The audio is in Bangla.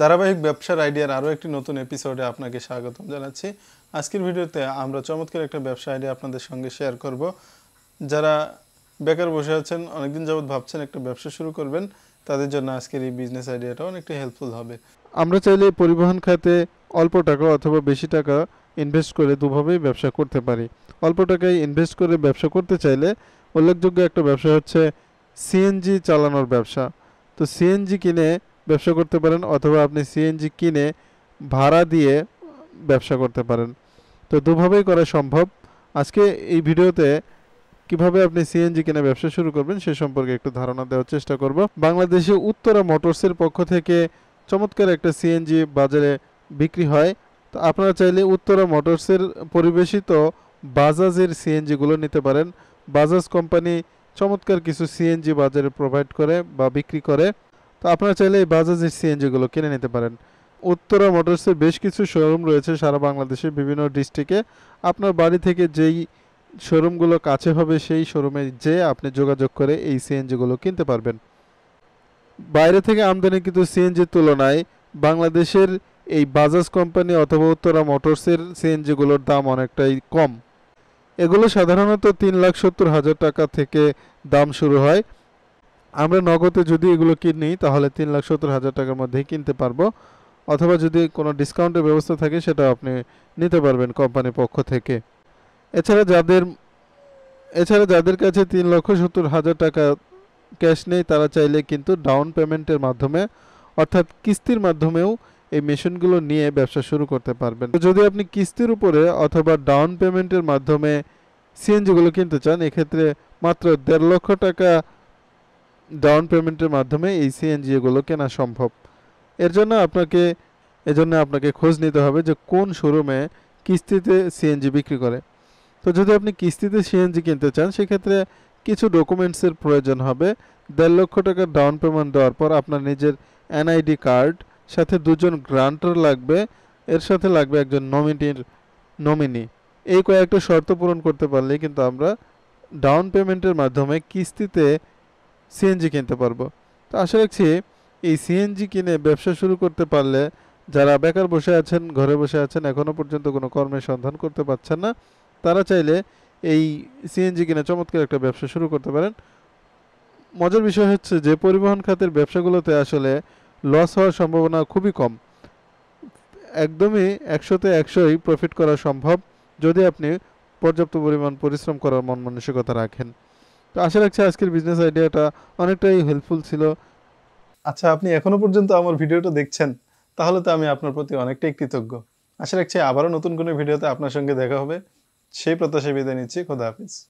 ধারাবাহিক ব্যবসার আইডিয়ার আরও একটি নতুন এপিসোডে আপনাকে স্বাগতম জানাচ্ছি। আজকের ভিডিওতে আমরা চমৎকার একটা ব্যবসা আইডিয়া আপনাদের সঙ্গে শেয়ার করব। যারা বেকার বসে আছেন, অনেকদিন যাবৎ ভাবছেন একটা ব্যবসা শুরু করবেন, তাদের জন্য আজকের এই বিজনেস আইডিয়াটা অনেকটা হেল্পফুল হবে। আমরা চাইলে পরিবহন খাতে অল্প টাকা অথবা বেশি টাকা ইনভেস্ট করে দুভাবেই ব্যবসা করতে পারি। অল্প টাকায় ইনভেস্ট করে ব্যবসা করতে চাইলে উল্লেখযোগ্য একটা ব্যবসা হচ্ছে সিএনজি চালানোর ব্যবসা। তো সিএনজি কিনে ব্যবসা করতে পারেন অথবা আপনি সিএনজি কিনে ভাড়া দিয়ে ব্যবসা করতে পারেন। তো দুভাবেই করা সম্ভব। আজকে এই ভিডিওতে কীভাবে আপনি সিএনজি কিনে ব্যবসা শুরু করবেন সে সম্পর্কে একটু ধারণা দেওয়ার চেষ্টা করব। বাংলাদেশে উত্তরা মোটরসের পক্ষ থেকে চমৎকার একটা সিএনজি বাজারে বিক্রি হয়। তো আপনারা চাইলে উত্তরা মোটরসের পরিবেশিত বাজাজের সিএনজিগুলো নিতে পারেন। বাজাজ কোম্পানি চমৎকার কিছু সিএনজি বাজারে প্রোভাইড করে বা বিক্রি করে। তো আপনারা চাইলে এই বাজাজের সিএনজিগুলো কিনে নিতে পারেন। উত্তরা মোটরসের বেশ কিছু শোরুম রয়েছে সারা বাংলাদেশের বিভিন্ন ডিস্ট্রিক্টে আপনার বাড়ি থেকে যেই শোরুমগুলো কাছে হবে সেই শোরুমে যে আপনি যোগাযোগ করে এই সিএনজিগুলো কিনতে পারবেন। বাইরে থেকে আমদানিকৃত সিএনজির তুলনায় বাংলাদেশের এই বাজাজ কোম্পানি অথবা উত্তরা মোটরসের সিএনজিগুলোর দাম অনেকটাই কম। এগুলো সাধারণত তিন লাখ সত্তর হাজার টাকা থেকে দাম শুরু হয়। আমরা নগদে যদি এগুলো কিনি, তাহলে তিন লাখ সত্তর হাজার টাকার মধ্যেই কিনতে পারব। অথবা যদি কোনো ডিসকাউন্টের ব্যবস্থা থাকে সেটা আপনি নিতে পারবেন কোম্পানির পক্ষ থেকে। এছাড়া যাদের এছাড়া যাদের কাছে তিন লক্ষ সত্তর হাজার টাকা ক্যাশ নেই, তারা চাইলে কিন্তু ডাউন পেমেন্টের মাধ্যমে, অর্থাৎ কিস্তির মাধ্যমেও এই মেশিনগুলো নিয়ে ব্যবসা শুরু করতে পারবেন। যদি আপনি কিস্তির উপরে অথবা ডাউন পেমেন্টের মাধ্যমে সিএনজিগুলো কিনতে চান, এক্ষেত্রে মাত্র দেড় লক্ষ টাকা ডাউন পেমেন্টের মাধ্যমে এই সিএনজিগুলো কেনা সম্ভব। এর জন্য আপনাকে এজন্য আপনাকে খোঁজ নিতে হবে যে কোন শোরুমে কিস্তিতে সিএনজি বিক্রি করে। তো যদি আপনি কিস্তিতে সিএনজি কিনতে চান, সেক্ষেত্রে কিছু ডকুমেন্টসের প্রয়োজন হবে। দেড় লক্ষ টাকা ডাউন পেমেন্ট দেওয়ার পর আপনার নিজের এনআইডি কার্ড সাথে দুজন গ্রান্টার লাগবে। এর সাথে লাগবে একজন নমিনির নমিনি এই কয়েকটা শর্ত পূরণ করতে পারলে কিন্তু আমরা ডাউন পেমেন্টের মাধ্যমে কিস্তিতে সিএনজি কিনতে পারব। তো আশা রাখছি এই সিএনজি কিনে ব্যবসা শুরু করতে পারলে যারা বেকার বসে আছেন, ঘরে বসে আছেন এখনও পর্যন্ত কোনো কর্মের সন্ধান করতে পারছেন না, তারা চাইলে এই সিএনজি কিনে চমৎকার একটা ব্যবসা শুরু করতে পারেন। মজার বিষয় হচ্ছে যে পরিবহন খাতের ব্যবসাগুলোতে আসলে লস হওয়ার সম্ভাবনা খুবই কম। একদমই একশোতে একশোই প্রফিট করা সম্ভব যদি আপনি পর্যাপ্ত পরিমাণ পরিশ্রম করার মন মানসিকতা রাখেন। তো আশা রাখছি আজকের বিজনেস আইডিয়াটা অনেকটাই হেল্পফুল ছিল। আচ্ছা আপনি এখনও পর্যন্ত আমার ভিডিওটা দেখছেন, তাহলে তো আমি আপনার প্রতি অনেকটাই কৃতজ্ঞ। আশা রাখছি আবারও নতুন কোনো ভিডিওতে আপনার সঙ্গে দেখা হবে। সেই প্রত্যাশা বিদায় নিচ্ছি। খোদা হাফিজ।